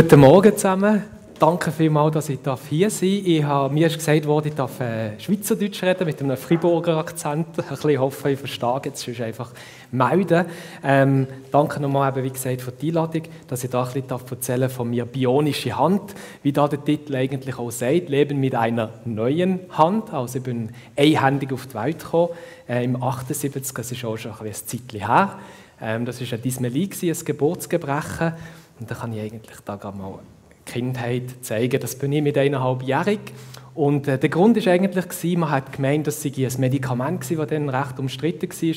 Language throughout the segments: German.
Guten Morgen zusammen. Danke vielmals, dass ich hier sein darf. Ich habe, mir ist gesagt worden, ich darf äh, Schweizerdeutsch reden mit einem Friburger Akzent. Ein bisschen hoffe, ich verstehe jetzt, sonst einfach melden. Ähm, danke nochmal, eben, wie gesagt, für die Einladung, dass ich da ein bisschen erzählen von mir bionische Hand. Wie da der Titel eigentlich auch sagt, Leben mit einer neuen Hand. Also ich bin einhändig auf die Welt gekommen, äh, im 78, das ist auch schon ein, ein Zeitchen her. Ähm, das war eine Dysmelie, ein Geburtsgebrechen. Und da kann ich eigentlich da mal Kindheit zeigen. Das bin ich mit eineinhalbjährig. Und äh, der Grund war eigentlich, man hat gemeint, dass sei ein Medikament war, das dann recht umstritten war,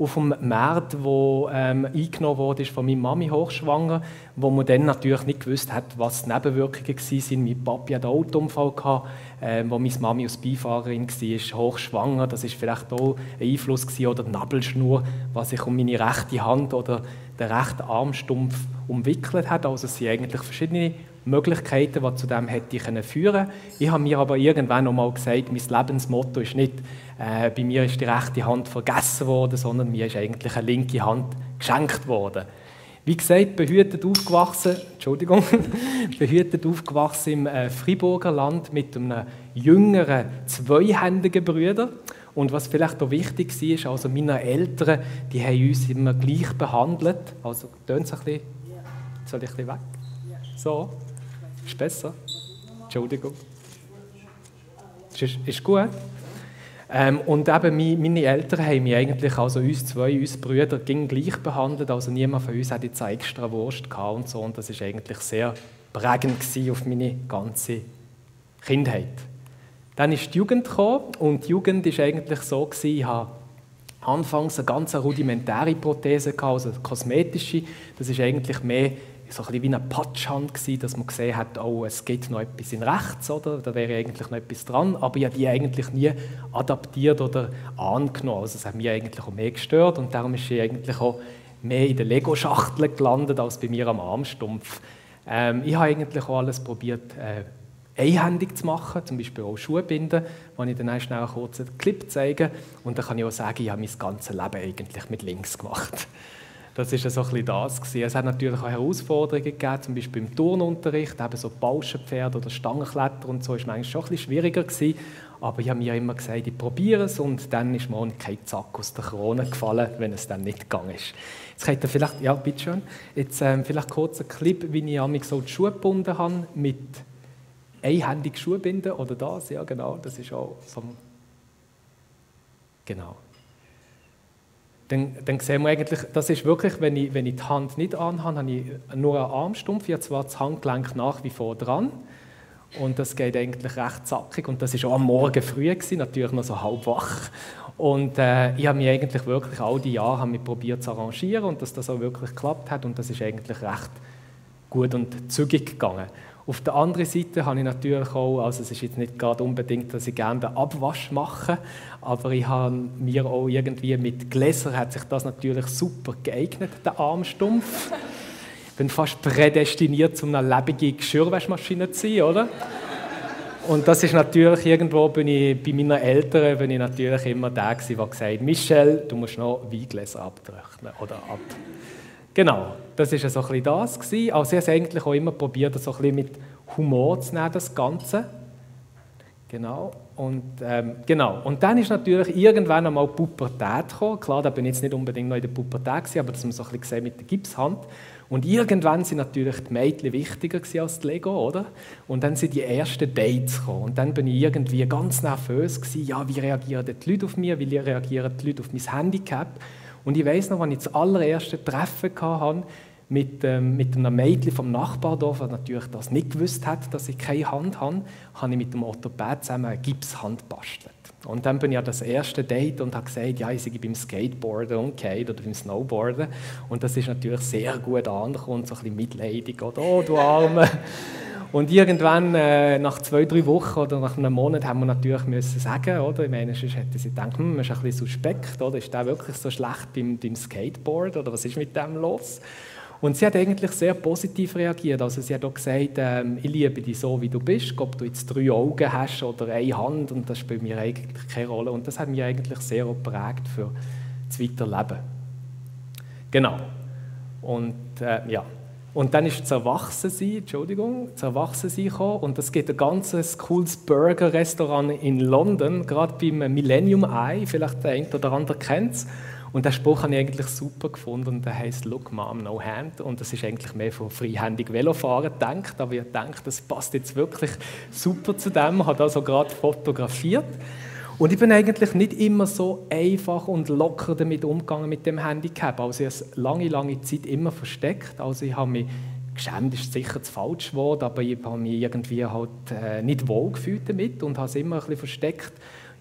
auf dem Markt, wo ähm, eingenommen wurde von meiner Mami hochschwanger, wo man dann natürlich nicht gewusst hat, was die Nebenwirkungen waren. Mein Papi hatte einen Autounfall, gehabt, äh, wo meine Mami als Beifahrerin war, hochschwanger. Das war vielleicht auch ein Einfluss gewesen, oder die Nabelschnur, was sich um meine rechte Hand oder den rechten Armstumpf umwickelt hat. Also es sind eigentlich verschiedene Möglichkeiten, die zu dem hätte ich führen können. Ich habe mir aber irgendwann noch mal gesagt, mein Lebensmotto ist nicht, äh, bei mir ist die rechte Hand vergessen worden, sondern mir ist eigentlich eine linke Hand geschenkt worden. Wie gesagt, behütet aufgewachsen, Entschuldigung, behütet aufgewachsen im äh, Friburger Land mit einem jüngeren, zweihändigen Bruder. Und was vielleicht auch wichtig war, also meine Eltern, die haben uns immer gleich behandelt. Also, tönt es ein bisschen, soll ich ein bisschen weg? So, ist besser? Entschuldigung. Ist, ist gut? Ähm, und eben meine Eltern haben mich eigentlich, also uns zwei, uns Brüder, ging gleich behandelt. Also niemand von uns hat jetzt extra Wurst gehabt und so. Und das war eigentlich sehr prägend auf meine ganze Kindheit. Dann ist die Jugend gekommen und die Jugend war eigentlich so, gewesen, ich hatte anfangs eine ganz rudimentäre Prothese, gehabt, also eine kosmetische. Das ist eigentlich mehr so ein wie eine Patschhand dass man gesehen hat, oh, es geht noch etwas in rechts, oder? Da wäre eigentlich noch etwas dran. Aber ich habe die eigentlich nie adaptiert oder angenommen. Also es hat mich eigentlich auch mehr gestört und darum ist sie eigentlich auch mehr in der Lego-Schachtel gelandet als bei mir am Armstumpf. Ähm, ich habe eigentlich auch alles probiert, äh, einhändig zu machen, zum Beispiel auch Schuhe binden, wo ich dann schnell einen kurzen Clip zeige. Und dann kann ich auch sagen, ich habe mein ganzes Leben eigentlich mit links gemacht. Das war so ein das. Gewesen. Es hat natürlich auch Herausforderungen gegeben, zum Beispiel im Turnunterricht, eben so Pauschenpferde oder Stangenkletter und so, ist manchmal schon ein bisschen schwieriger gewesen. Aber ich habe mir immer gesagt, ich probiere es und dann ist mir auch kein Zack aus der Krone gefallen, wenn es dann nicht gegangen ist. Jetzt könnt ihr vielleicht, ja, bitteschön, jetzt ähm, vielleicht kurz einen Clip, wie ich so die Schuhe gebunden habe, mit einhändig Schuhe binden oder das, ja genau, das ist auch so, genau. Dann, dann sehen wir eigentlich, das ist wirklich, wenn ich, wenn ich die Hand nicht anhabe, habe ich nur einen Armstumpf, ich habe zwar das Handgelenk nach wie vor dran und das geht eigentlich recht zackig und das war auch am Morgen früh, gewesen, natürlich noch so halb wach. Und äh, ich habe mich eigentlich wirklich all die Jahre mich probiert zu arrangieren und dass das auch wirklich geklappt hat und das ist eigentlich recht gut und zügig gegangen. Auf der anderen Seite habe ich natürlich auch, also es ist jetzt nicht gerade unbedingt, dass ich gerne den Abwasch mache, aber ich habe mir auch irgendwie mit Gläsern hat sich das natürlich super geeignet, der Armstumpf. Ich bin fast prädestiniert, um eine lebendige Geschirrwaschmaschine zu sein, oder? Und das ist natürlich irgendwo, bin ich bei meinen Eltern, bin ich natürlich immer der der gesagt hat, Michel, du musst noch Weingläser abtrocknen oder ab Genau, das war so ein das. Gewesen. Also ich habe eigentlich auch immer probiert, das so ein mit Humor zu nehmen, das Ganze. Genau. Und, ähm, genau. und dann ist natürlich irgendwann einmal die Pubertät gekommen. Klar, da bin ich jetzt nicht unbedingt noch in der Pubertät, gewesen, aber das haben wir so ein bisschen gesehen mit der Gipshand. Und irgendwann sind natürlich die Mädchen wichtiger als die Lego, oder? Und dann sind die ersten Dates gekommen. Und dann bin ich irgendwie ganz nervös gewesen. Ja, wie reagieren die Leute auf mich? Wie reagieren die Leute auf mein Handicap? Und ich weiß noch, als ich das allererste Treffen hatte mit, ähm, mit einem Mädchen vom Nachbardorf, das natürlich das nicht gewusst hat, dass ich keine Hand habe, habe ich mit dem Orthopäd zusammen eine Gipshand bastelt. Und dann bin ich an das erste Date und habe gesagt, ja, ich sei beim Skateboarden umgekehrt oder beim Snowboarden. Und das ist natürlich sehr gut angekommen, so ein bisschen mitleidig, oder, oh, du Arme. Und irgendwann, äh, nach zwei, drei Wochen oder nach einem Monat, haben wir natürlich müssen sagen, oder? Ich meine, sonst hätten sie gedacht, hm, das ist ein bisschen suspekt, oder? Ist der wirklich so schlecht beim, beim Skateboard, oder was ist mit dem los? Und sie hat eigentlich sehr positiv reagiert. Also sie hat auch gesagt, ähm, ich liebe dich so, wie du bist, ob du jetzt drei Augen hast oder eine Hand, und das spielt mir eigentlich keine Rolle. Und das hat mich eigentlich sehr geprägt für das Weiterleben. Genau. Und äh, ja, Und dann ist das Erwachsensein, Entschuldigung, das Erwachsensein gekommen. Und es gibt ein ganz cooles Burger-Restaurant in London, gerade beim Millennium Eye, vielleicht der eine oder andere kennt es. Und den Spruch habe ich eigentlich super gefunden. Und der heißt Look Mom, no hand. Und das ist eigentlich mehr von freihändig Velofahren gedacht, aber ich denke, das passt jetzt wirklich super zu dem, ich habe also gerade fotografiert und ich bin eigentlich nicht immer so einfach und locker damit umgegangen mit dem Handicap. Also ich habe es lange, lange Zeit immer versteckt. Also ich habe mich geschämt, ist sicher das falsche Wort, aber ich habe mich irgendwie halt äh, nicht wohl gefühlt damit und habe es immer ein bisschen versteckt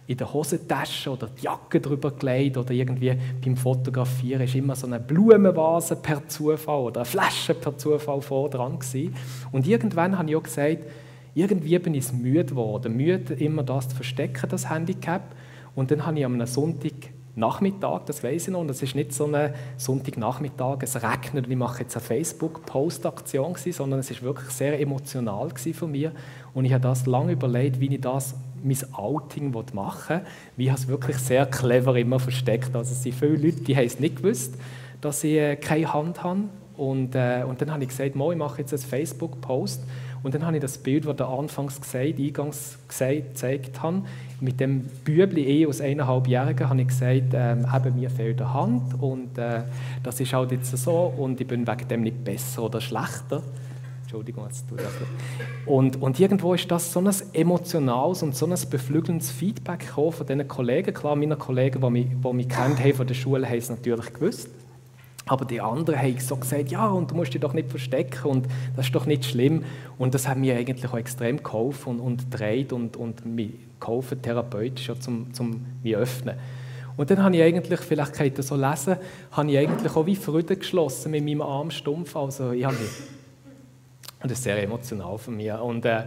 in der Hosentasche oder die Jacke drüber gelegt oder irgendwie beim Fotografieren ist immer so eine Blumenvase per Zufall oder eine Flasche per Zufall vor dran gewesen. Und irgendwann habe ich auch gesagt, irgendwie bin ich müde geworden, müde immer das zu verstecken, das Handicap. Und dann habe ich am Sonntagnachmittag, das weiß ich noch, und das ist nicht so ein Sonntagnachmittag, es regnet und ich mache jetzt eine Facebook-Post-Aktion, sondern es ist wirklich sehr emotional von mir. Und ich habe das lange überlegt, wie ich das mein Outing machen will. Wie ich es wirklich sehr clever immer versteckt. Also es sind viele Leute, die haben es nicht gewusst, dass ich äh, keine Hand habe. Und, äh, und dann habe ich gesagt, ich mache jetzt einen Facebook-Post und dann habe ich das Bild, das ich anfangs gesagt, eingangs gesagt, gezeigt habe, mit dem Bübli eh aus eineinhalbjährigen, habe ich gesagt, ähm, eben, mir fehlt eine Hand und äh, das ist halt jetzt so und ich bin wegen dem nicht besser oder schlechter. Entschuldigung, jetzt tue ich und, und irgendwo ist das so ein emotionales und so ein beflügelndes Feedback von diesen Kollegen. Klar, meine Kollegen, die mich, die mich kennt haben von der Schule, haben es natürlich gewusst. Aber die anderen haben so gesagt, ja, und du musst dich doch nicht verstecken und das ist doch nicht schlimm. Und das hat mir eigentlich auch extrem geholfen und, und gedreht und, und mir geholfen, therapeutisch ja, zum, zum mich öffnen. Und dann habe ich eigentlich, vielleicht könnt ihr so lesen, habe ich eigentlich auch wie Freude geschlossen mit meinem Armstumpf. Also ich habe mich, und das ist sehr emotional von mir. Und äh,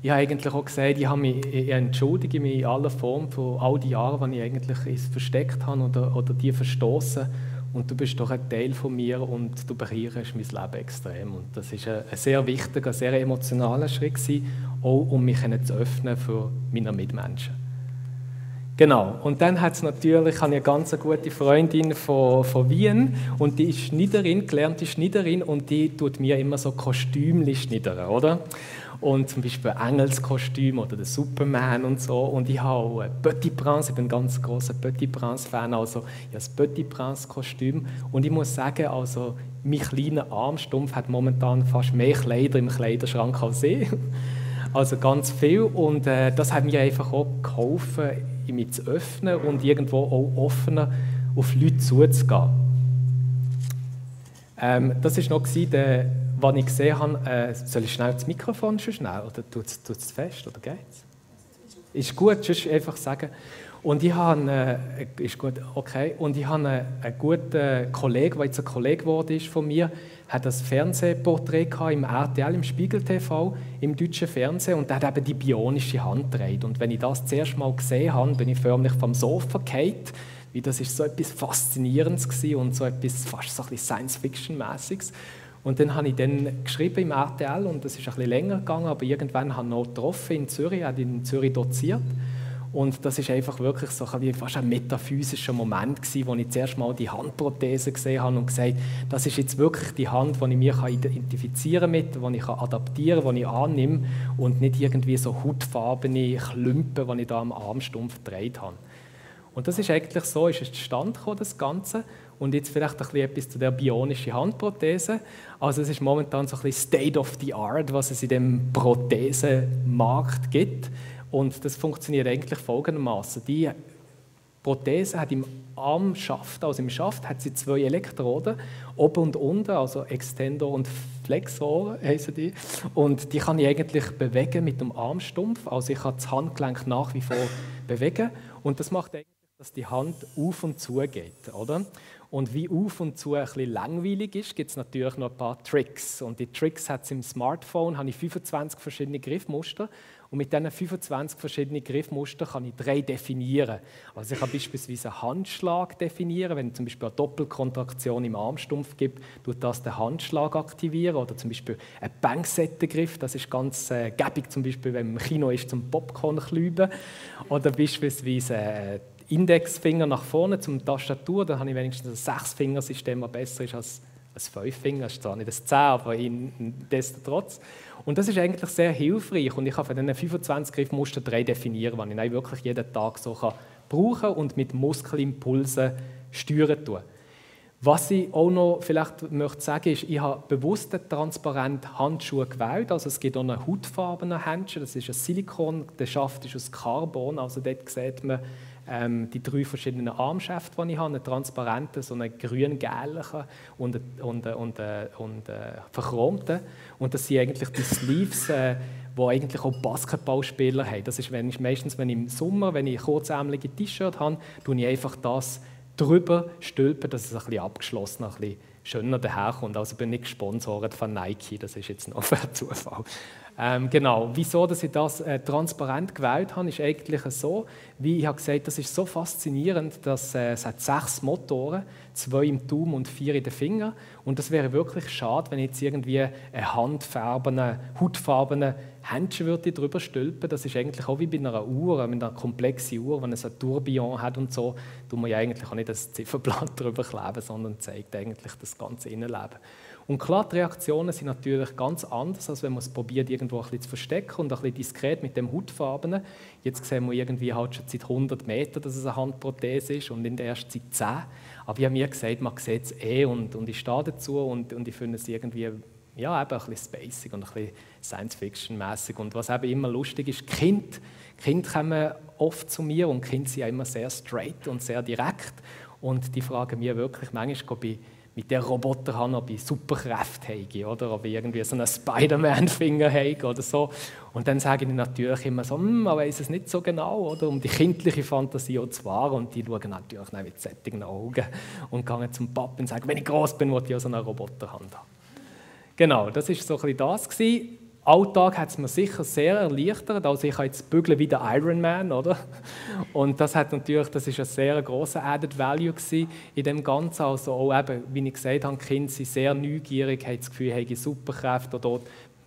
ich habe eigentlich auch gesagt, ich, habe mich, ich entschuldige mich in aller Form für all die Jahre, die ich eigentlich versteckt habe oder, oder die verstoßen und du bist doch ein Teil von mir und du bereicherst mein Leben extrem. Und das ist ein, sehr wichtiger, sehr emotionaler Schritt gewesen, auch um mich zu öffnen für meine Mitmenschen. Genau, und dann hat es natürlich, ich habe eine ganz gute Freundin von, von Wien und die ist Schneiderin, gelernte Schneiderin und die tut mir immer so Kostümli schneidern, oder? Und zum Beispiel Engelskostüm oder der Superman und so. Und ich habe auch Petit Prince, ich bin ein ganz großer Petit Prince-Fan, also ich habe das Petit Prince-Kostüm. Und ich muss sagen, also mein kleiner Armstumpf hat momentan fast mehr Kleider im Kleiderschrank als ich. Also ganz viel und äh, das hat mir einfach auch geholfen, mich zu öffnen und irgendwo auch offener auf Leute zuzugehen. Ähm, das war noch der was ich gesehen habe, äh, soll ich schnell das Mikrofon schon schnell oder tut es fest oder geht's? Ist gut, sonst einfach sagen. Und ich habe, äh, ist gut, okay. Und ich habe einen, einen guten Kollegen, der jetzt ein Kollege geworden ist von mir, hat das Fernsehporträt im RTL, im Spiegel TV, im deutschen Fernsehen und der hat eben die bionische Hand gedreht. Und wenn ich das zuerst mal gesehen habe, bin ich förmlich vom Sofa gefallen, weil das ist so etwas Faszinierendes und so etwas fast so ein Science-Fiction-mäßiges. Und dann habe ich dann geschrieben im RTL und das ist ein bisschen länger gegangen, aber irgendwann habe ich noch getroffen in Zürich, hat in Zürich doziert. Und das ist einfach wirklich so ein fast ein metaphysischer Moment gewesen, wo ich zuerst mal die Handprothese gesehen habe und gesagt, das ist jetzt wirklich die Hand, die ich mich identifizieren mit, die ich adaptieren kann, die ich annehme und nicht irgendwie so hautfarbene Klümpen, die ich da am Armstumpf gedreht habe. Und das ist eigentlich so, ist es zustande gekommen, das Ganze. Und jetzt vielleicht ein bisschen etwas zu der bionischen Handprothese. Also es ist momentan so ein bisschen State of the Art, was es in dem Prothesenmarkt gibt. Und das funktioniert eigentlich folgendermaßen: Die Prothese hat im Armschaft, also im Schaft, hat sie zwei Elektroden, oben und unten, also Extendor und Flexor heißen die. Und die kann ich eigentlich bewegen mit dem Armstumpf. Also ich kann das Handgelenk nach wie vor bewegen. Und das macht eigentlich, dass die Hand auf und zu geht, oder? Und wie auf und zu bisschen langweilig ist, gibt es natürlich noch ein paar Tricks. Und die Tricks hat es im Smartphone, habe ich 25 verschiedene Griffmuster. Und mit diesen 25 verschiedenen Griffmustern kann ich drei definieren. Also ich kann beispielsweise einen Handschlag definieren. Wenn es zum Beispiel eine Doppelkontraktion im Armstumpf gibt, tut das den Handschlag aktivieren. Oder zum Beispiel ein Banksettengriff, das ist ganz äh, gäbig, zum Beispiel, wenn man im Kino ist, zum Popcorn klüben. Oder beispielsweise äh, Indexfinger nach vorne zum Tastatur, dann habe ich wenigstens ein Sechsfingersystem, das besser ist als ein Fünffinger, das ist zwar nicht ein Zehn, aber nichtsdestotrotz. Und das ist eigentlich sehr hilfreich und ich kann von diesen 25 Griffmuster drei definieren, die ich wirklich jeden Tag so kann brauchen und mit Muskelimpulsen steuern tun. Was ich auch noch vielleicht möchte sagen ist, ich habe bewusst transparent Handschuhe gewählt. Also es gibt auch einen hautfarbenen Handschuh, das ist ein Silikon, der Schaft ist aus Carbon. Also dort sieht man ähm, die drei verschiedenen Armschäfte, die ich habe, einen transparenten, so einen grün-gelben und, und, und, und äh, verchromten. Und das sind eigentlich die Sleeves, äh, die eigentlich auch Basketballspieler haben. Das ist wenn ich, meistens, wenn ich im Sommer, wenn ich kurzärmelige T-Shirt habe, tue ich einfach das drüber stülpen, dass es ein bisschen abgeschlossen, ein bisschen schöner daherkommt. Also ich bin nicht gesponsert von Nike, das ist jetzt noch ein Zufall. Ähm, genau, wieso dass ich das äh, transparent gewählt habe, ist eigentlich so, wie ich habe gesagt, das ist so faszinierend, dass äh, es hat sechs Motoren, zwei im Daumen und vier in den Fingern und das wäre wirklich schade, wenn ich jetzt irgendwie eine handfarbene, hautfarbene Händchen würde drüber stülpen. Das ist eigentlich auch wie bei einer Uhr, mit einer komplexen Uhr, wenn es ein Tourbillon hat und so, tut man ja eigentlich auch nicht das Zifferblatt drüber kleben, sondern zeigt eigentlich das ganze Innenleben. Und klar, die Reaktionen sind natürlich ganz anders, als wenn man es probiert, irgendwo ein bisschen zu verstecken und ein bisschen diskret mit dem Hautfarbenen. Jetzt sehen wir irgendwie halt schon seit 100 Metern, dass es eine Handprothese ist und in der ersten seit 10. Aber ich habe mir gesagt, man sieht es eh und, und ich stehe dazu und, und ich finde es irgendwie ja, eben ein bisschen spacig und ein bisschen Science-Fiction-mäßig. Und was eben immer lustig ist, Kind, Kinder kommen oft zu mir und Kinder sind ja immer sehr straight und sehr direkt. Und die fragen mir wirklich manchmal, ob ich mit der Roboter habe, ob ich Superkräfte habe oder ob ich irgendwie so einen Spider-Man-Finger habe oder so. Und dann sage ich natürlich immer so, hm, man weiß es nicht so genau, oder? um die kindliche Fantasie auch zu wahren. Und die schauen natürlich mit sättigen Augen und gehen zum Papa und sagen, wenn ich groß bin, will ich auch so eine Roboterhand haben. Genau, das war so ein das. Gewesen. Alltag hat es mir sicher sehr erleichtert. Also ich habe jetzt bügeln wie der Ironman, oder? Und das hat natürlich, das ist ein sehr großer Added Value gewesen in dem Ganzen. Also auch eben, wie ich gesagt habe, Kinder sind sehr neugierig, haben das Gefühl, haben Superkräfte oder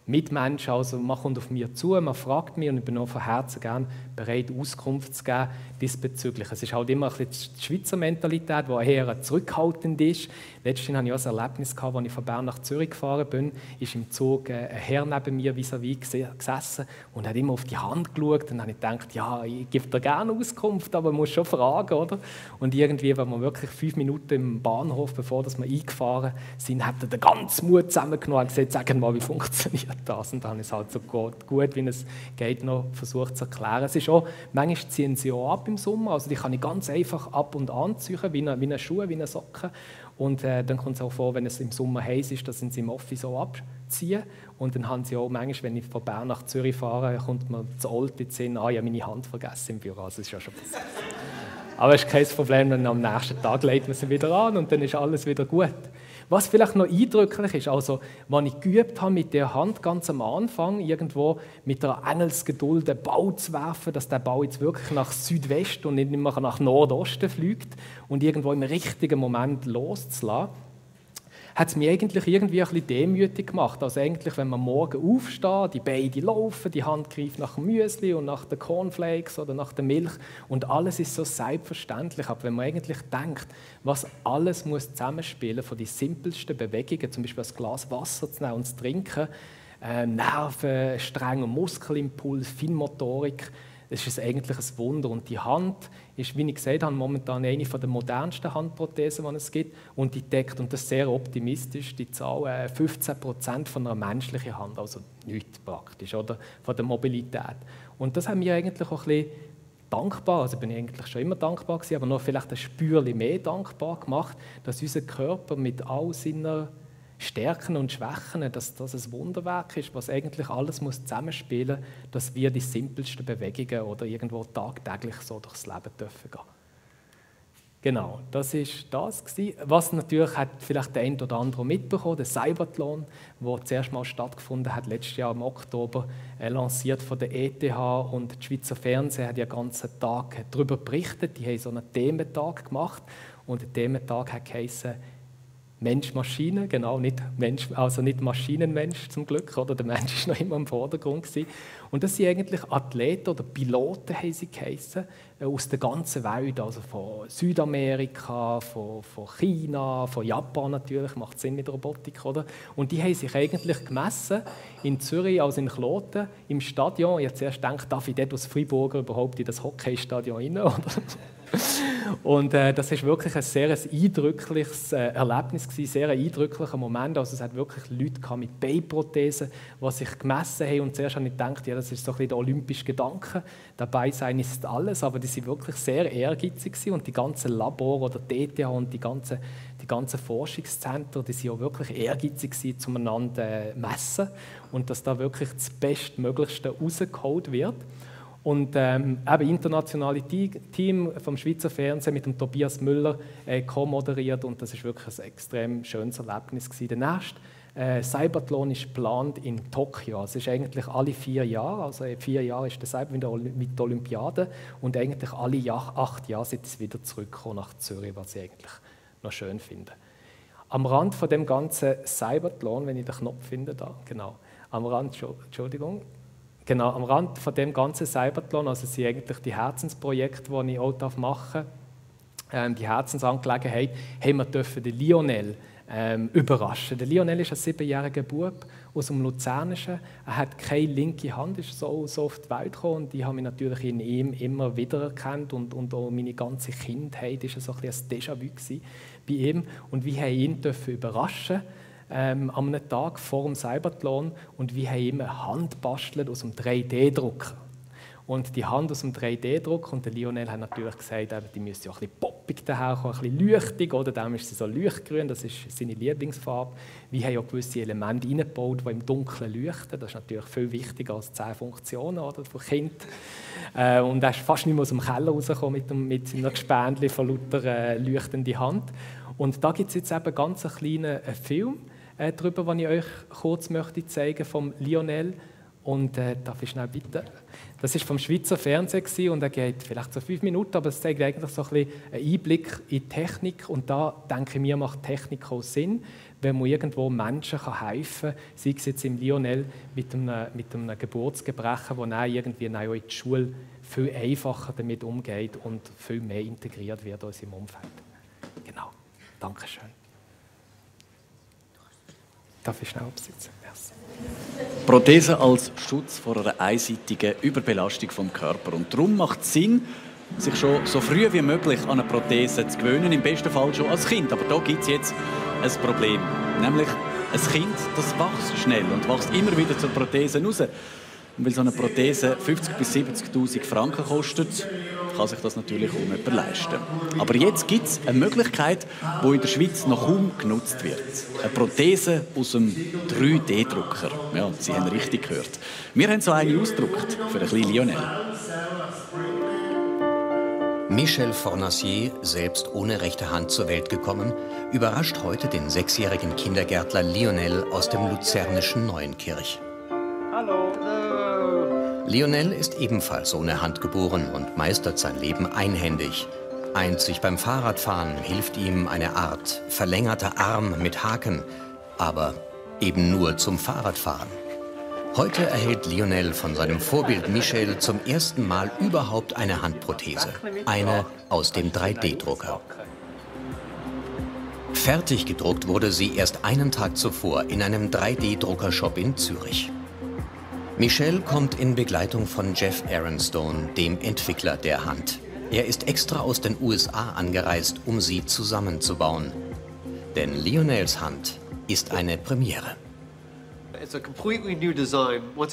Mitmenschen, also man kommt auf mich zu, man fragt mich und ich bin auch von Herzen gern bereit, Auskunft zu geben diesbezüglich. Es ist halt immer ein bisschen die Schweizer Mentalität, die eher zurückhaltend ist. Letztens hatte ich auch ein Erlebnis, gehabt, als ich von Bern nach Zürich gefahren bin, ist im Zug ein Herr neben mir vis-à-vis -vis gesessen und hat immer auf die Hand geschaut und dann habe ich gedacht, ja, ich gebe dir gerne Auskunft, aber man muss schon fragen, oder? Und irgendwie, wenn wir wirklich fünf Minuten im Bahnhof, bevor wir eingefahren sind, hat er den ganzen Mut zusammengenommen und gesagt, sag mal, wie funktioniert das? Und dann habe ich es halt so gut, gut wie es geht, noch versucht zu erklären. Es ist auch, manchmal ziehen sie auch ab im Sommer, also die kann ich ganz einfach ab und anziehen, wie eine, wie eine Schuhe, wie eine Socke. Und äh, dann kommt es auch vor, wenn es im Sommer heiß ist, dass sie im Office auch abziehen. Und dann haben sie auch manchmal, wenn ich von Bern nach Zürich fahre, kommt man zu Old in Sinn, ah, ich habe meine Hand vergessen im Büro. Also, das ist ja schon passiert. Aber es ist kein Problem, denn am nächsten Tag legt man sie wieder an und dann ist alles wieder gut. Was vielleicht noch eindrücklich ist, also, wenn ich geübt habe, mit der Hand ganz am Anfang irgendwo mit der Engelsgeduld den Bau zu werfen, dass der Bau jetzt wirklich nach Südwest und nicht mehr nach Nordosten fliegt und irgendwo im richtigen Moment loszulassen, hat es mich eigentlich irgendwie ein bisschen demütig gemacht. Also eigentlich, wenn man morgen aufsteht, die Beine laufen, die Hand greift nach dem Müsli und nach den Cornflakes oder nach der Milch und alles ist so selbstverständlich. Aber wenn man eigentlich denkt, was alles muss zusammenspielen von den simpelsten Bewegungen, zum Beispiel ein Glas Wasser zu nehmen und zu trinken, äh, Nerven, strenger Muskelimpuls, Feinmotorik, es ist eigentlich ein Wunder. Und die Hand ist, wie ich gesagt habe, momentan eine der modernsten Handprothesen, die es gibt. Und die deckt, und das ist sehr optimistisch, die Zahl 15 äh, Prozent von einer menschlichen Hand, also nichts praktisch, oder? Von der Mobilität. Und das haben wir eigentlich auch ein bisschen dankbar, also bin ich eigentlich schon immer dankbar gewesen, aber noch vielleicht ein Spürchen mehr dankbar gemacht, dass unser Körper mit all seiner Stärken und Schwächen, dass das ein Wunderwerk ist, was eigentlich alles muss zusammenspielen muss, dass wir die simpelsten Bewegungen oder irgendwo tagtäglich so durchs Leben dürfen gehen. Genau, das ist das gewesen. Was natürlich hat vielleicht der ein oder andere mitbekommen, der Cyberthlon, der zuerst mal stattgefunden hat, letztes Jahr im Oktober, äh, lanciert von der ETH und die Schweizer Fernsehen hat ja ganzen Tag darüber berichtet. Die haben so einen Thementag gemacht und der Thementag hat geheißen Mensch-Maschine, genau, nicht, Mensch, also nicht Maschinenmensch zum Glück, oder? der Mensch ist noch immer im Vordergrund gewesen. Und das sind eigentlich Athleten oder Piloten, haben sie geheissen, äh, aus der ganzen Welt, also von Südamerika, von, von China, von Japan natürlich, macht Sinn mit Robotik, oder? Und die haben sich eigentlich gemessen in Zürich, also in Kloten, im Stadion. Ich habe zuerst gedacht, darf ich dort aus Freiburger überhaupt in das Hockeystadion rein, oder? Und äh, das ist wirklich ein sehr eindrückliches äh, Erlebnis gewesen, sehr ein eindrücklicher Moment. Also es hat wirklich Leute mit Beinprothesen, die sich gemessen haben. Und zuerst habe ich gedacht, ja, das ist so ein bisschen der olympische Gedanke. Dabei sein ist alles, aber die sind wirklich sehr ehrgeizig gewesen. und die ganzen Labore oder DTH und die ganzen, die ganzen Forschungszentren, die sind auch wirklich ehrgeizig gewesen, zueinander äh, messen und dass da wirklich das Bestmöglichste rausgeholt wird. Und ähm, eben internationale Team vom Schweizer Fernsehen mit dem Tobias Müller äh, co-moderiert und das ist wirklich ein extrem schönes Erlebnis gewesen. Der nächste äh, Cyberthlon ist geplant in Tokio. Also es ist eigentlich alle vier Jahre, also vier Jahre ist der Cyber mit der Olympiade und eigentlich alle Jahr, acht Jahre sind es wieder zurückgekommen nach Zürich, was ich eigentlich noch schön finde. Am Rand von dem ganzen Cyberthlon, wenn ich den Knopf finde da, genau, am Rand, Entschuldigung, Genau, am Rand von dem ganzen Cyberthlon, also sind eigentlich die Herzensprojekte, die ich auch machen darf, ähm, die Herzensangelegenheit, haben wir dürfen den Lionel ähm, überraschen. Der Lionel ist ein siebenjähriger Bub aus dem Luzernischen. Er hat keine linke Hand, ist so, so auf die Welt gekommen und ich habe mich natürlich in ihm immer wieder erkannt und, und auch meine ganze Kindheit war so ein, ein Déjà-vu bei ihm und wir haben ihn dürfen überraschen ähm, an einem Tag vor dem Cyberthlon und wir haben eine Hand bastelt aus einem 3D-Drucker. Und die Hand aus dem 3D-Druck und der Lionel hat natürlich gesagt, die müsste auch ein bisschen poppig daherkommen, ein bisschen leuchtig, oder? Dem ist sie so leuchtgrün, das ist seine Lieblingsfarbe. Wir haben auch gewisse Elemente eingebaut, die im Dunkeln leuchten. Das ist natürlich viel wichtiger als zehn Funktionen oder, von Kind. Äh, und er ist fast nicht mehr aus dem Keller rausgekommen mit, dem, mit seiner Gespendli von lauter äh, leuchtender Hand. Und da gibt es jetzt eben ganz einen kleinen äh, Film, äh, darüber, den ich euch kurz möchte zeigen vom Lionel. Und äh, darf ich schnell bitte? Das ist vom Schweizer Fernsehen und er geht vielleicht so fünf Minuten, aber es zeigt eigentlich so ein bisschen einen Einblick in Technik. Und da denke ich mir, macht Technik auch Sinn, wenn man irgendwo Menschen kann helfen kann, sei es jetzt im Lionel mit einem, mit einem Geburtsgebrechen, wo er irgendwie in die Schule viel einfacher damit umgeht und viel mehr integriert wird als im Umfeld. Genau. Dankeschön. Darf ich schnell absitzen? Merci. Prothese als Schutz vor einer einseitigen Überbelastung vom Körper. Und darum macht es Sinn, sich schon so früh wie möglich an eine Prothese zu gewöhnen, im besten Fall schon als Kind. Aber da gibt es jetzt ein Problem. Nämlich, ein Kind das wächst schnell und wächst immer wieder zur Prothese raus. Und weil so eine Prothese 50.000 bis 70.000 Franken kostet, kann sich das natürlich auch nicht leisten. Aber jetzt gibt es eine Möglichkeit, die in der Schweiz noch kaum genutzt wird. Eine Prothese aus einem 3D-Drucker. Ja, Sie haben richtig gehört. Wir haben so eine ausgedruckt für den kleinen Lionel. Michel Fornacier, selbst ohne rechte Hand zur Welt gekommen, überrascht heute den sechsjährigen Kindergärtler Lionel aus dem luzernischen Neuenkirch. Hallo. Lionel ist ebenfalls ohne Hand geboren und meistert sein Leben einhändig. Einzig beim Fahrradfahren hilft ihm eine Art verlängerter Arm mit Haken, aber eben nur zum Fahrradfahren. Heute erhält Lionel von seinem Vorbild Michel zum ersten Mal überhaupt eine Handprothese. Eine aus dem 3D-Drucker. Fertig gedruckt wurde sie erst einen Tag zuvor in einem 3D-Druckershop in Zürich. Michelle kommt in Begleitung von Jeff Aaronstone, dem Entwickler der Hand. Er ist extra aus den USA angereist, um sie zusammenzubauen. Denn Lionels Hand ist eine Premiere.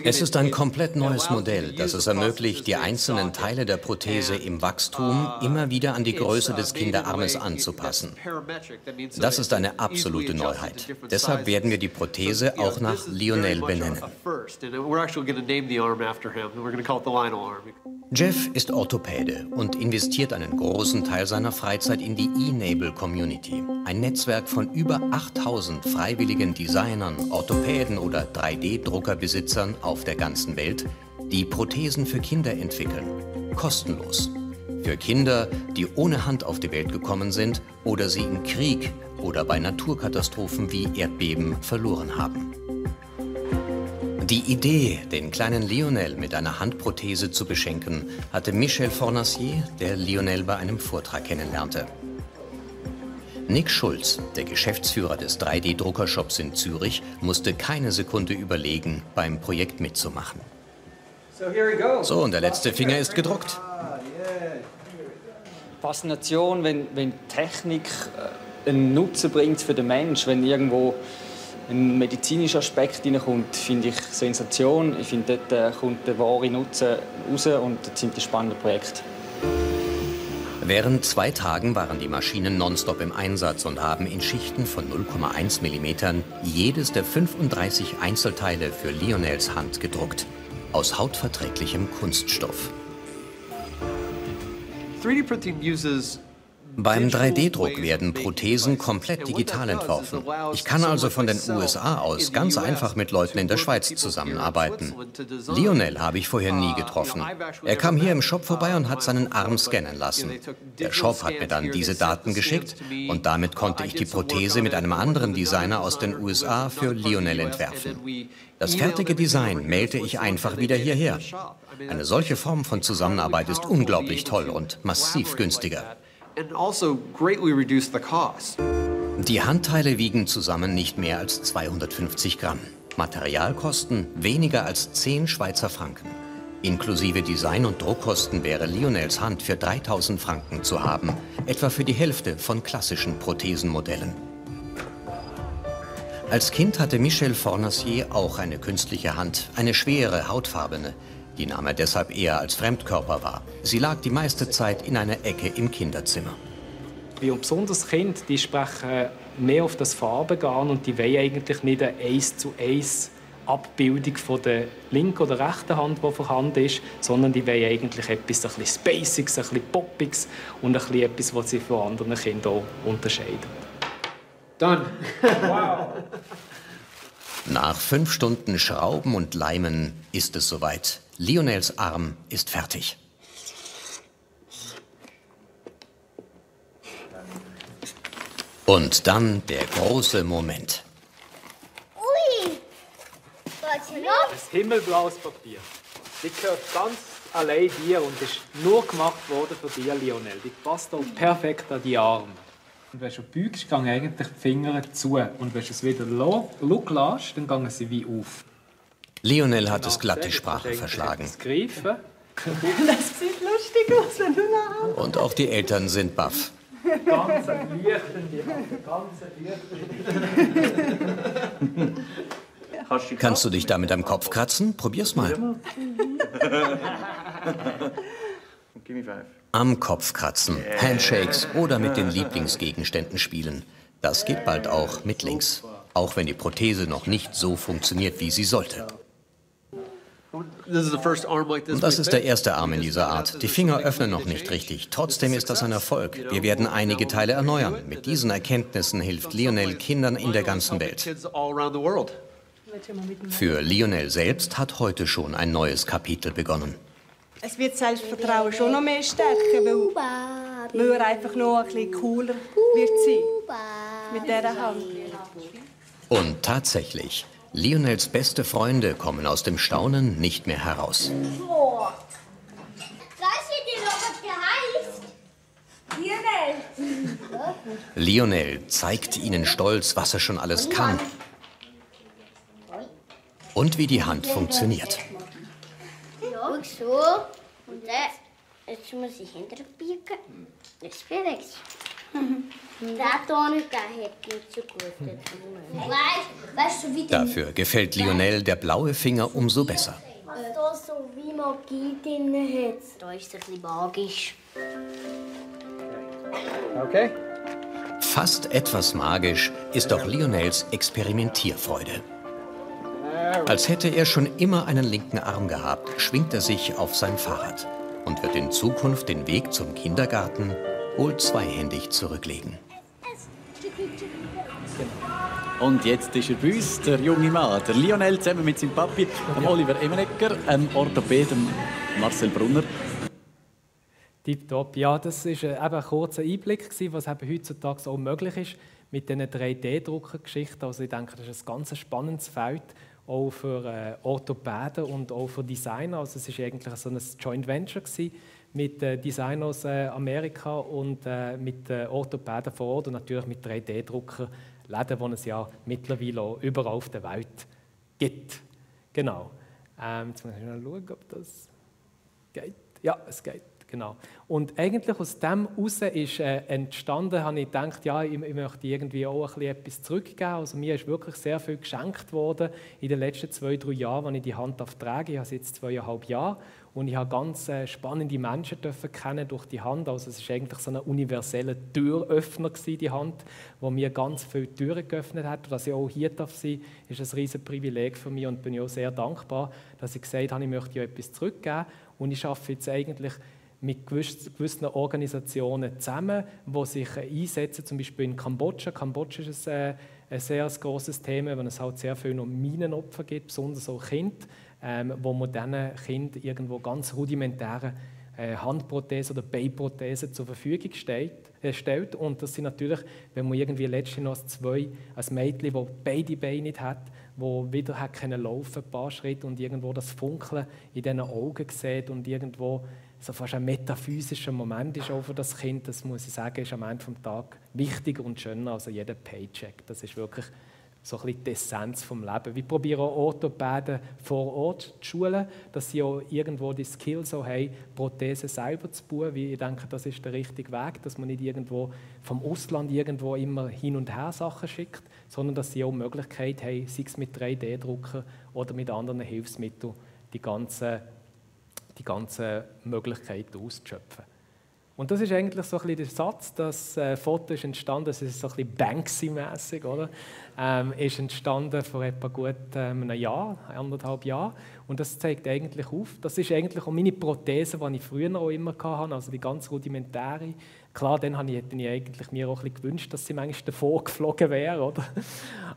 Es ist ein komplett neues Modell, das es ermöglicht, die einzelnen Teile der Prothese im Wachstum immer wieder an die Größe des Kinderarmes anzupassen. Das ist eine absolute Neuheit. Deshalb werden wir die Prothese auch nach Lionel benennen. Jeff ist Orthopäde und investiert einen großen Teil seiner Freizeit in die E-Nable Community, ein Netzwerk von über 8000 freiwilligen Designern, Orthopäden oder 3D-Druckerbesitzern auf der ganzen Welt, die Prothesen für Kinder entwickeln, kostenlos. Für Kinder, die ohne Hand auf die Welt gekommen sind oder sie im Krieg oder bei Naturkatastrophen wie Erdbeben verloren haben. Die Idee, den kleinen Lionel mit einer Handprothese zu beschenken, hatte Michel Fornacier, der Lionel bei einem Vortrag kennenlernte. Nick Schulz, der Geschäftsführer des 3D-Druckershops in Zürich, musste keine Sekunde überlegen, beim Projekt mitzumachen. So, und der letzte Finger ist gedruckt. Faszination, wenn, wenn Technik äh, einen Nutzen bringt für den Mensch, wenn irgendwo ein medizinischer Aspekt hineinkommt, finde ich Sensation. Ich finde, dort äh, kommt der wahre Nutzen raus und das sind die spannenden Projekte. Während zwei Tagen waren die Maschinen nonstop im Einsatz und haben in Schichten von 0,1 mm jedes der 35 Einzelteile für Lionels Hand gedruckt. Aus hautverträglichem Kunststoff. 3D-printing uses beim 3D-Druck werden Prothesen komplett digital entworfen. Ich kann also von den USA aus ganz einfach mit Leuten in der Schweiz zusammenarbeiten. Lionel habe ich vorher nie getroffen. Er kam hier im Shop vorbei und hat seinen Arm scannen lassen. Der Shop hat mir dann diese Daten geschickt und damit konnte ich die Prothese mit einem anderen Designer aus den USA für Lionel entwerfen. Das fertige Design mailte ich einfach wieder hierher. Eine solche Form von Zusammenarbeit ist unglaublich toll und massiv günstiger. Also Die Handteile wiegen zusammen nicht mehr als 250 Gramm. Materialkosten weniger als 10 Schweizer Franken. Inklusive Design- und Druckkosten wäre Lionels Hand für 3000 Franken zu haben, etwa für die Hälfte von klassischen Prothesenmodellen. Als Kind hatte Michel Fornacier auch eine künstliche Hand, eine schwere, hautfarbene. Die nahm er deshalb eher als Fremdkörper wahr. Sie lag die meiste Zeit in einer Ecke im Kinderzimmer. Wie und besonders Kinder, die sprechen mehr auf das Farben gehen und die wollen eigentlich nicht eine eins zu eins Abbildung von der linken oder rechten Hand, die vorhanden ist, sondern die wollen eigentlich etwas ein bisschen Spaciges, ein bisschen Poppiges und ein bisschen etwas, was sie von anderen Kindern unterscheidet. Done. wow. Nach fünf Stunden Schrauben und Leimen ist es soweit. Lionels Arm ist fertig. Und dann der große Moment. Ui! Das himmelblaues Papier. Die gehört ganz allein dir und ist nur gemacht worden für dich, Lionel. Die passt auch perfekt an die Arme. Und wenn du beugst, gehen eigentlich die Finger zu. Und wenn du es wieder lässt, dann gehen sie wie auf. Lionel hat es glatt die Sprache verschlagen. Das sieht lustig aus, wenn du Und auch die Eltern sind baff. Ganz ganz Kannst du dich damit am Kopf kratzen? Probier's mal. Am Kopf kratzen, Handshakes oder mit den Lieblingsgegenständen spielen. Das geht bald auch mit links. Auch wenn die Prothese noch nicht so funktioniert, wie sie sollte. Das ist der erste Arm in dieser Art. Die Finger öffnen noch nicht richtig. Trotzdem ist das ein Erfolg. Wir werden einige Teile erneuern. Mit diesen Erkenntnissen hilft Lionel Kindern in der ganzen Welt. Für Lionel selbst hat heute schon ein neues Kapitel begonnen. Es wird Selbstvertrauen schon noch mehr stärken, weil, weil er einfach noch ein bisschen cooler wird sein mit dieser Hand. Und tatsächlich, Lionels beste Freunde kommen aus dem Staunen nicht mehr heraus. Boah. Weißt du, was Lionel. Lionel zeigt ihnen stolz, was er schon alles kann. Und wie die Hand funktioniert. Ja, so. Und dann, jetzt muss ich hinterbiegen. Jetzt bewegt sich. Dafür gefällt Lionel der blaue Finger umso besser. Okay. Fast etwas magisch ist auch Lionels Experimentierfreude. Als hätte er schon immer einen linken Arm gehabt, schwingt er sich auf sein Fahrrad und wird in Zukunft den Weg zum Kindergarten wohl zweihändig zurücklegen. Und jetzt ist er bei uns, der junge Mann, der Lionel, zusammen mit seinem Papi, dem Oliver Emenegger, dem Orthopäden Marcel Brunner. Tipptopp. Ja, das war eben ein kurzer Einblick, was eben heutzutage auch möglich ist mit diesen 3D-Druckergeschichten. Also ich denke, das ist ein ganz spannendes Feld auch für äh, Orthopäden und auch für Designer. Also es war eigentlich so ein Joint Venture gewesen mit äh, Designern aus äh, Amerika und äh, mit äh, Orthopäden vor Ort und natürlich mit 3D-Drucker, Läden, die es ja mittlerweile auch überall auf der Welt gibt. Genau. Ähm, jetzt muss ich mal schauen, ob das geht. Ja, es geht. Genau. Und eigentlich aus dem heraus ist äh, entstanden, habe ich gedacht, ja, ich, ich, möchte irgendwie auch ein etwas zurückgeben. Also mir ist wirklich sehr viel geschenkt worden in den letzten zwei, drei Jahren, als ich die Hand trage. Ich habe es jetzt zweieinhalb Jahre und ich habe ganz äh, spannende Menschen dürfen kennen durch die Hand. Also es ist eigentlich so ein universeller Türöffner gewesen, die Hand, wo mir ganz viele Türen geöffnet hat. Dass ich auch hier darf sein, ist ein riesen Privileg für mich und bin ich auch sehr dankbar, dass ich gesagt habe, ich möchte ja etwas zurückgeben. Und ich arbeite jetzt eigentlich mit gewissen Organisationen zusammen, die sich einsetzen, zum Beispiel in Kambodscha. Kambodscha ist ein, äh, ein sehr großes Thema, weil es halt sehr viele Minenopfer gibt, besonders auch Kinder, ähm, wo man diesen Kindern irgendwo ganz rudimentäre äh, Handprothesen oder Beinprothesen zur Verfügung steht, äh, stellt. Und das sind natürlich, wenn man irgendwie letztens noch zwei, ein Mädchen, das beide Beine nicht hat, wo wieder hat können laufen, ein paar Schritte und irgendwo das Funkeln in diesen Augen sieht und irgendwo so fast ein metaphysischer Moment ist auch für das Kind, das muss ich sagen, ist am Ende des Tages wichtiger und schöner als jeder Paycheck. Das ist wirklich so ein bisschen die Essenz vom Leben. Wir probieren auch Orthopäden vor Ort zu schulen, dass sie auch irgendwo die Skills so haben, Prothesen selber zu bauen. Ich denke, das ist der richtige Weg, dass man nicht irgendwo vom Ausland irgendwo immer hin und her Sachen schickt, sondern dass sie auch Möglichkeit haben, sei es mit 3D-Drucker oder mit anderen Hilfsmitteln, die ganzen die ganzen Möglichkeiten auszuschöpfen. Und das ist eigentlich so ein bisschen der Satz, das äh, Foto ist entstanden, das ist so ein bisschen Banksy-mässig, oder? Ähm, ist entstanden vor etwa gut ähm, einem Jahr, anderthalb Jahren. Und das zeigt eigentlich auf, das ist eigentlich auch meine Prothese, die ich früher auch immer hatte, also die ganz rudimentäre. Klar, dann habe ich, hätte ich eigentlich mir auch ein bisschen gewünscht, dass sie manchmal davor geflogen wäre, oder?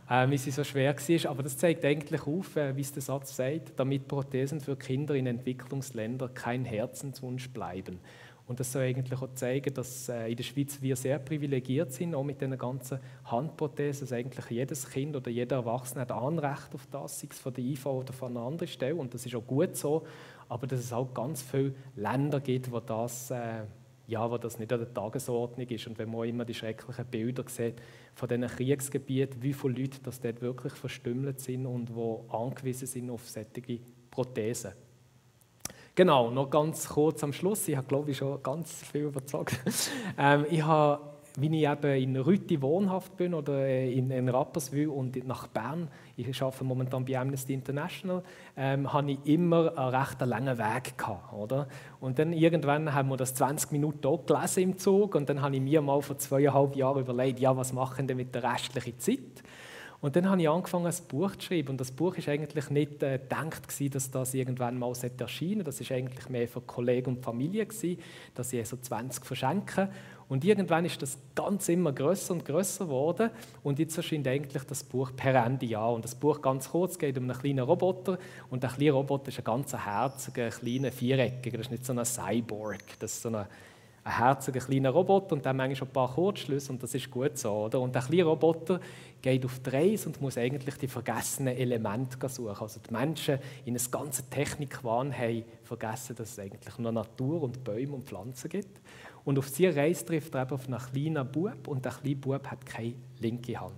Ähm, wie sie so schwer war. Aber das zeigt eigentlich auf, äh, wie es der Satz sagt, damit Prothesen für Kinder in Entwicklungsländern kein Herzenswunsch bleiben. Und das soll eigentlich auch zeigen, dass äh, in der Schweiz wir sehr privilegiert sind, auch mit diesen ganzen Handprothesen. Dass eigentlich jedes Kind oder jeder Erwachsene hat Anrecht auf das, sei es von der IV oder von einer anderen Stelle. Und das ist auch gut so. Aber dass es auch ganz viele Länder gibt, wo das, äh, ja, wo das nicht an der Tagesordnung ist. Und wenn man immer die schrecklichen Bilder sieht von diesen Kriegsgebieten, wie viele Leute das dort wirklich verstümmelt sind und wo angewiesen sind auf solche Prothesen. Genau, noch ganz kurz am Schluss. Ich habe, glaube ich, schon ganz viel überzeugt. ähm, ich habe, wie ich eben in Rütti wohnhaft bin oder in, in Rapperswil und nach Bern, ich arbeite momentan bei Amnesty International, ähm, habe ich immer einen recht langen Weg gehabt, oder? Und dann irgendwann haben wir das 20 Minuten auch gelesen im Zug und dann habe ich mir mal vor zweieinhalb Jahren überlegt, ja, was machen denn mit der restlichen Zeit? Und dann habe ich angefangen, ein Buch zu schreiben. Und das Buch ist eigentlich nicht äh, gedacht, gewesen, dass das irgendwann mal erscheinen Das ist eigentlich mehr für Kollegen und Familie, gewesen, dass ich so 20 verschenke. Und irgendwann ist das ganz immer größer und größer geworden. Und jetzt erscheint eigentlich das Buch per Ende Jahr. Und das Buch ganz kurz geht um einen kleinen Roboter. Und der kleine Roboter ist ein ganz herziger, kleiner Viereckiger. Das ist nicht so ein Cyborg. Das ist so ein ein herziger kleiner Roboter und hat manchmal ein paar Kurzschlüsse und das ist gut so. Oder? Und der kleine Roboter geht auf die Reise und muss eigentlich die vergessenen Elemente suchen. Also die Menschen in einem ganzen Technikwahn haben vergessen, dass es eigentlich nur Natur und Bäume und Pflanzen gibt. Und auf diese Reise trifft er eben auf einen kleinen Bub und der kleine Bub hat keine linke Hand.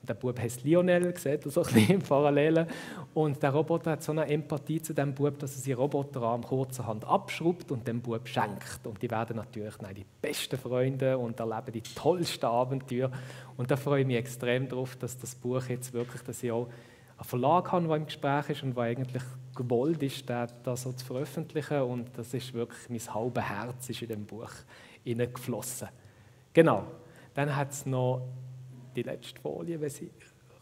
Und der Bub heißt Lionel, sieht er so ein bisschen im Parallelen. Und der Roboter hat so eine Empathie zu dem Bub, dass er seinen Roboterarm kurzerhand abschraubt und dem Bub schenkt. Und die werden natürlich nein, die besten Freunde und erleben die tollsten Abenteuer. Und da freue ich mich extrem darauf, dass das Buch jetzt wirklich, dass ich auch einen Verlag habe, der im Gespräch ist und der eigentlich gewollt ist, das so zu veröffentlichen. Und das ist wirklich, mein halbes Herz ist in dem Buch hineingeflossen. Genau. Dann hat es noch die letzte Folie, wenn sie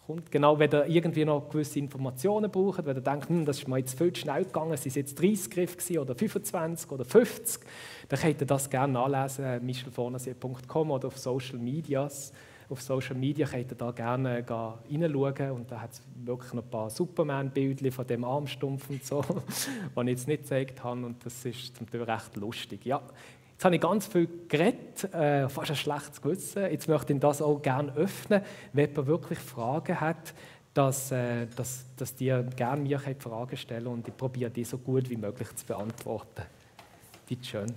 kommt. Genau, wenn ihr irgendwie noch gewisse Informationen braucht, wenn ihr denkt, hm, das ist mir jetzt viel zu schnell gegangen, es sind jetzt 30 Griffe oder 25 oder 50, dann könnt ihr das gerne nachlesen, michelfornasier.com oder auf Social Medias. Auf Social Media könnt ihr da gerne reinschauen und da hat es wirklich noch ein paar Superman-Bildchen von dem Armstumpf und so, die ich jetzt nicht gezeigt habe und das ist natürlich recht lustig. Ja, Jetzt habe ich ganz viel geredet, äh, fast ein schlechtes Gewissen. Jetzt möchte ich das auch gerne öffnen. Wenn jemand wirklich Fragen hat, dass, äh, dass, dass die gerne mir Fragen stellen und ich probiere die so gut wie möglich zu beantworten. Bitte schön.